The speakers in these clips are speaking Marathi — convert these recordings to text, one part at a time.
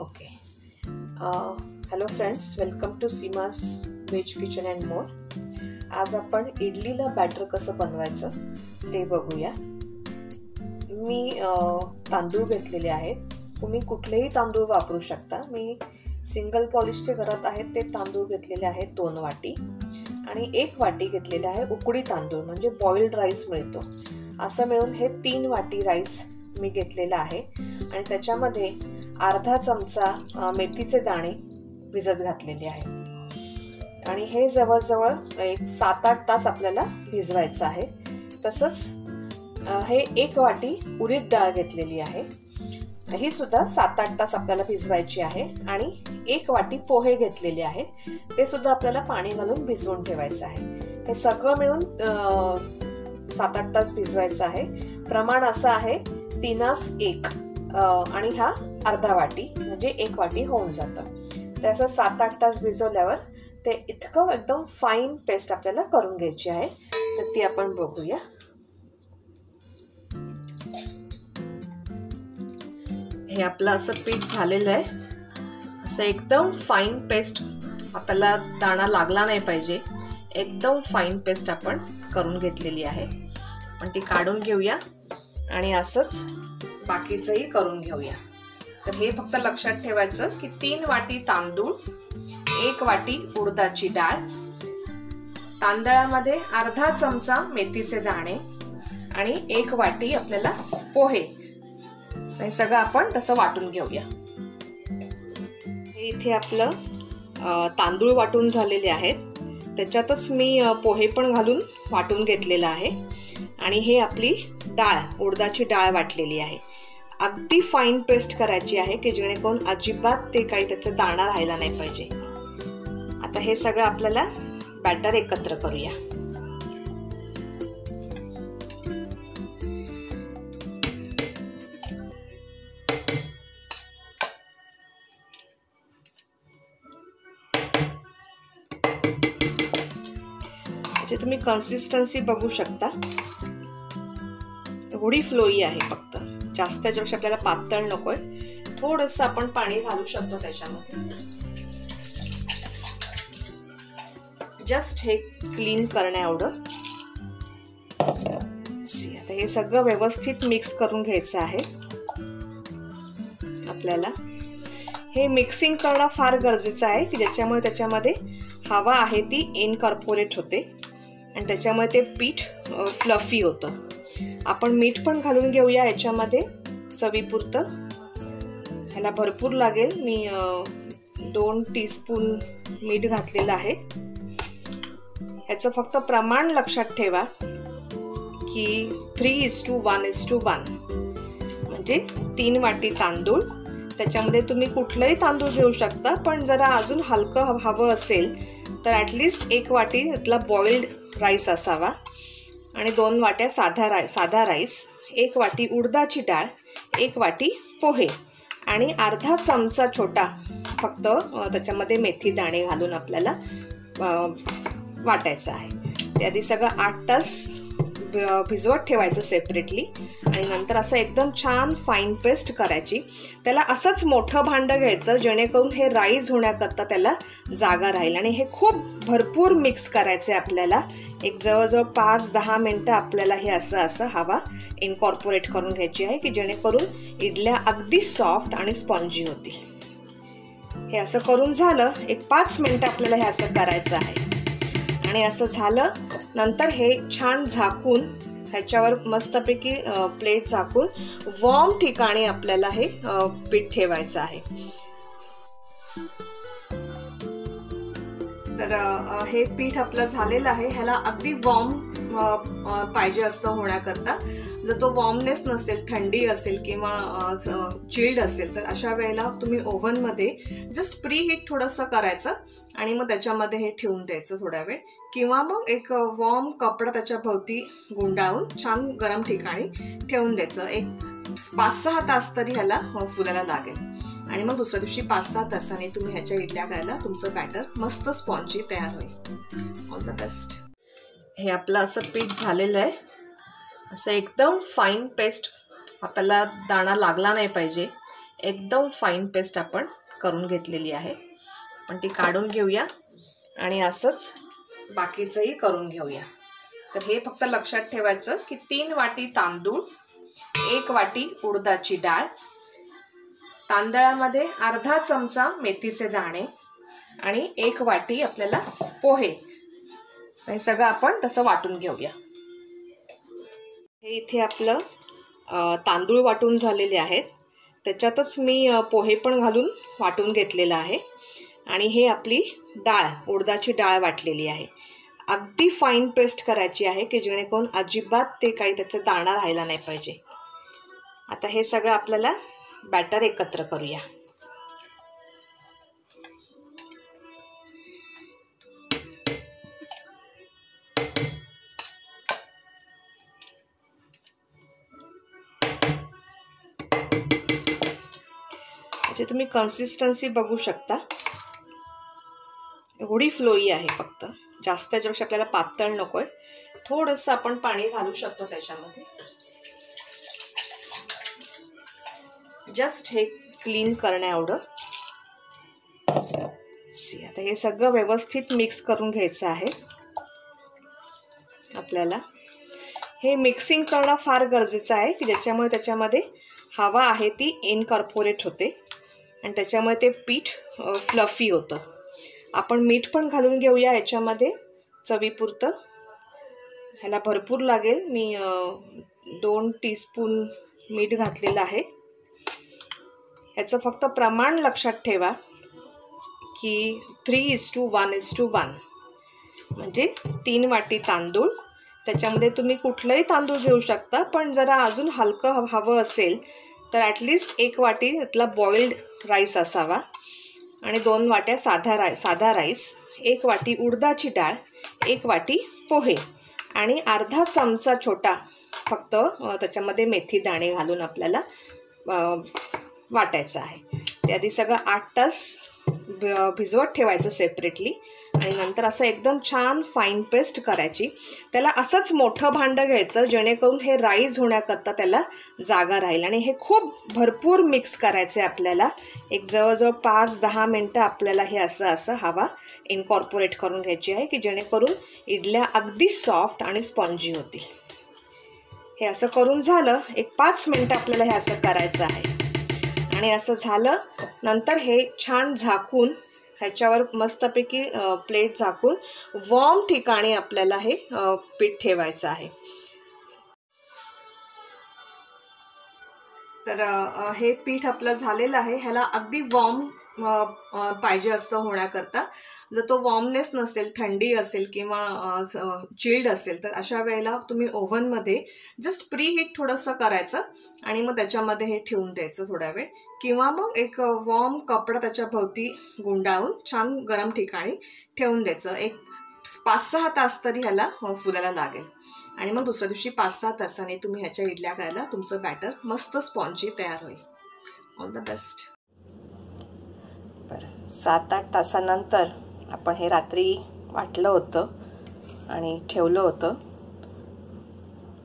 Okay hello friends welcome to Seema's veg kitchen and more आज आपण इडलीला बॅटर कसं बनवायचं ते बघूया. मी तांदूळ घेतलेले आहेत. तुम्ही कुठलेही तांदूळ वापरू शकता. मी सिंगल पॉलिशचे घरात आहेत ते तांदूळ घेतलेले आहेत दोन वाटी. आणि एक वाटी घेतलेले आहे उकडी तांदूळ म्हणजे बॉइल्ड राईस मिळतो. असं मिळून हे तीन वाटी राईस मी घेतलेलं आहे. आणि त्याच्यामध्ये अर्धा चमचा मेथीचे दाणे भिजत घातलेले आहे आणि हे जवळजवळ एक सात आठ तास आपल्याला भिजवायचं आहे. तसंच हे एक वाटी उडीद डाळ घेतलेली आहे. ही सुद्धा सात आठ तास आपल्याला भिजवायची आहे. आणि एक वाटी पोहे घेतलेले आहेत. ते सुद्धा आपल्याला पाणी घालून भिजवून ठेवायचं आहे. हे सगळं मिळून सात आठ तास भिजवायचं आहे. प्रमाण असं आहे तीनास एक. आणि हा अर्धा वाटी म्हणजे एक वाटी होऊन जातं. त्याचं सात आठ तास भिजवल्यावर ते इतकं एकदम फाईन पेस्ट आपल्याला करून घ्यायची आहे. तर ती आपण बघूया. हे आपलं असं पीठ झालेलं आहे. असं एकदम फाईन पेस्ट आपल्याला दाणा लागला नाही पाहिजे. एकदम फाईन पेस्ट आपण करून घेतलेली आहे. पण ती काढून घेऊया आणि असंच बाकीचंही करून घेऊया. तर हे फक्त लक्षात ठेवायचं की तीन वाटी तांदूळ एक वाटी उडदाची डाळ तांदळामध्ये अर्धा चमचा मेथीचे दाणे आणि एक वाटी आपल्याला पोहे. हे सगळं आपण तसं वाटून घेऊया. हे इथे आपलं तांदूळ वाटून झालेले आहेत. त्याच्यातच मी पोहे पण घालून वाटून घेतलेलं आहे. आणि हे आपली डाळ उडदाची डाळ वाटलेली आहे. अगदी फाईन पेस्ट करायची आहे की जेणेकरून अजिबात ते काही त्याचा दाणा राहायला नाही पाहिजे. आता हे सगळं आपल्याला बॅटर एकत्र करूया. तुम्ही कन्सिस्टन्सी बघू शकता. एवढी फ्लोई आहे फक्त. जास्त त्याच्यापेक्षा आपल्याला पातळ नकोय. थोडस आपण पाणी घालू शकतो त्याच्यामध्ये. जस्ट हे क्लीन करण्या एवढं. आता हे सगळं व्यवस्थित मिक्स करून घ्यायचं आहे. आपल्याला. हे मिक्सिंग करणं फार गरजेचं आहे की ज्याच्यामुळे त्याच्यामध्ये हवा आहे ती इनकॉर्पोरेट होते. आणि त्याच्यामुळे ते पीठ फ्लफी होतं. आपण मीठ पण घालून घेऊया याच्यामध्ये चवीपुरतं. ह्याला भरपूर लागेल. मी दोन टीस्पून मीठ घातलेलं आहे. ह्याचं फक्त प्रमाण लक्षात ठेवा की three is to one is to one म्हणजे तीन वाटी तांदूळ. त्याच्यामध्ये तुम्ही कुठलंही तांदूळ घेऊ शकता पण जरा अजून हलकं हवं असेल तर ॲटलिस्ट एक वाटी त्यातला बॉइल्ड राईस असावा. आणि दोन वाट्या साधा राय साधा राईस एक वाटी उडदाची डाळ एक वाटी पोहे आणि अर्धा चमचा छोटा फक्त त्याच्यामध्ये मेथी दाणे घालून आपल्याला वाटायचं आहे. त्याआधी आधी सगळं आठ तास भिजवत ठेवायचं सेपरेटली आणि नंतर असं एकदम छान फाईन पेस्ट करायची. त्याला असंच मोठं भांडं घ्यायचं जेणेकरून हे राईज होण्याकरता त्याला जागा राहील. आणि हे खूप भरपूर मिक्स करायचं आहे आपल्याला. एक जवळजवळ पाच दहा मिनटं आपल्याला हे असं असं हवा इनकॉर्पोरेट करून घ्यायची आहे की जेणेकरून इडल्या अगदी सॉफ्ट आणि स्पॉन्जी होतील. हे असं करून झालं. एक पाच मिनटं आपल्याला हे असं करायचं आहे. आणि असं झालं नंतर हे छान झाकून ह्याच्यावर मस्तपैकी प्लेट झाकून वॉर्म ठिकाणी आपल्याला हे पीठ ठेवायचं आहे. तर हे पीठ आपलं झालेलं आहे. ह्याला अगदी वॉर्म पाहिजे असतं होण्याकरता. जर तो वॉर्मनेस नसेल थंडी असेल किंवा चिल्ड असेल तर अशा वेळेला तुम्ही ओव्हनमध्ये जस्ट प्री हीट थोडंसं करायचं आणि मग त्याच्यामध्ये हे ठेवून द्यायचं थोड्या वेळ. किंवा मग एक वॉर्म कपडा त्याच्या भोवती गुंडाळून छान गरम ठिकाणी ठेवून द्यायचं. एक पाच सहा तास तरी ह्याला हो, फुलायला लागेल. आणि मग दुसऱ्या दिवशी पाच सहा तासाने तुम्ही ह्याच्या इडल्या करायला तुमचं बॅटर मस्त स्पॉन्जी तयार होईल. ऑल द बेस्ट हे आपलं असं पीठ झालेलं आहे. असं एकदम फाईन पेस्ट आपल्याला दाणा लागला नाही पाहिजे. एकदम फाईन पेस्ट आपण करून घेतलेली आहे. पण ती काढून घेऊया. आणि असंच बाकीचंही करून घेऊया. तर हे फक्त लक्षात ठेवायचं की तीन वाटी तांदूळ एक वाटी उडदाची डाळ तांदळामध्ये अर्धा चमचा मेथीचे दाणे आणि एक वाटी आपल्याला पोहे. हे सगळं आपण तसं वाटून घेऊया. हे इथे आपलं तांदूळ वाटून झालेले आहेत. त्याच्यातच मी पोहे पण घालून वाटून घेतलेलं आहे. आणि हे आपली डाळ उडदाची डाळ वाटलेली आहे. अगदी फाईन पेस्ट करायची आहे की जेणेकरून अजिबात ते काही त्याचं दाणा राहायला नाही पाहिजे. आता हे सगळं आपल्याला बॅटर एकत्र करूया. म्हणजे तुम्ही कन्सिस्टन्सी बघू शकता. एवढी फ्लोई आहे फक्त. जास्त त्याच्यापेक्षा आपल्याला पातळ नको आहे थोडंसं आपण पाणी घालू शकतो त्याच्यामध्ये. जस्ट हे क्लीन करण्या एवढं. सी आता हे सगळं व्यवस्थित मिक्स करून घ्यायचं आहे. आपल्याला. हे मिक्सिंग करणं फार गरजेचं आहे की ज्याच्यामुळे त्याच्यामध्ये हवा आहे ती इनकॉर्पोरेट होते. आणि त्याच्यामुळे ते पीठ फ्लफी होतं. आपण मीठ पण घालून घेऊया याच्यामध्ये चवीपुरतं. ह्याला भरपूर लागेल. मी दोन टीस्पून मीठ घातलेलं आहे. ह्याचं फक्त प्रमाण लक्षात ठेवा की three is to one is to one म्हणजे तीन वाटी तांदूळ. त्याच्यामध्ये तुम्ही कुठलंही तांदूळ घेऊ शकता पण जरा अजून हलकं हवं असेल तर ॲटलिस्ट एक वाटी त्यातला बॉइल्ड राईस असावा. आणि दोन वाट्या साधा राय साधा राईस एक वाटी उडदाची डाळ एक वाटी पोहे आणि अर्धा चमचा छोटा फक्त त्याच्यामध्ये मेथी दाणे घालून आपल्याला वाटायचं आहे. ते आधी सगळं आठ तास भिजवत ठेवायचं सेपरेटली आणि नंतर असं एकदम छान फाईन पेस्ट करायची. त्याला असंच मोठं भांडं घ्यायचं जेणेकरून हे राईज होण्याकरता त्याला जागा राहील. आणि हे खूप भरपूर मिक्स करायचं आहे आपल्याला. एक जवळजवळ पाच दहा मिनटं आपल्याला हे असं असं हवा इनकॉर्पोरेट करून घ्यायची आहे की जेणेकरून इडल्या अगदी सॉफ्ट आणि स्पॉन्जी होतील. हे असं करून झालं. एक पाच मिनटं आपल्याला हे असं करायचं आहे. आणि असं झालं. नंतर हे छान झाकून ह्याच्यावर मस्तपैकी प्लेट झाकून वॉर्म ठिकाणी आपल्याला हे पीठ ठेवायचं आहे. तर हे पीठ आपलं झालेलं आहे. ह्याला अगदी वॉर्म पाहिजे असतं होण्याकरता. जर तो वॉर्मनेस नसेल थंडी असेल किंवा चिल्ड असेल तर अशा वेळेला तुम्ही ओव्हनमध्ये जस्ट प्री हीट थोडंसं करायचं आणि मग त्याच्यामध्ये हे ठेवून द्यायचं थोड्या वेळ. किंवा मग एक वॉर्म कपडा त्याच्या भोवती गुंडाळून छान गरम ठिकाणी ठेवून द्यायचं. एक पाच सहा तास तरी ह्याला फुलायला लागेल. आणि मग दुसऱ्या दिवशी पाच सहा तासाने तुम्ही ह्याच्या इडल्या करायला तुमचं बॅटर मस्त स्पॉन्जी तयार होईल. ऑल द बेस्ट बरं. सात आठ तासानंतर आपण हे रात्री वाटलं होतं आणि ठेवलं होतं.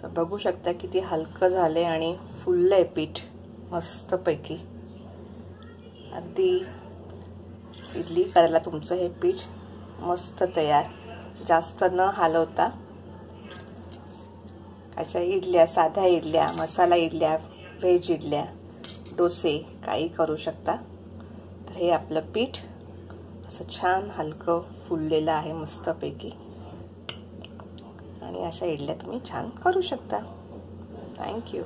तर बघू शकता किती हलकं झालं आणि फुललं आहे पीठ मस्तपैकी. अगदी इडली करायला तुमचं हे पीठ मस्त तयार. जास्त न हलवता अशा इडल्या साध्या इडल्या मसाला इडल्या व्हेज इडल्या डोसे काही करू शकता. तर हे आपलं पीठ असं छान हलकं फुललेलं आहे मस्तपैकी. आणि अशा इडल्या तुम्ही छान करू शकता. थँक्यू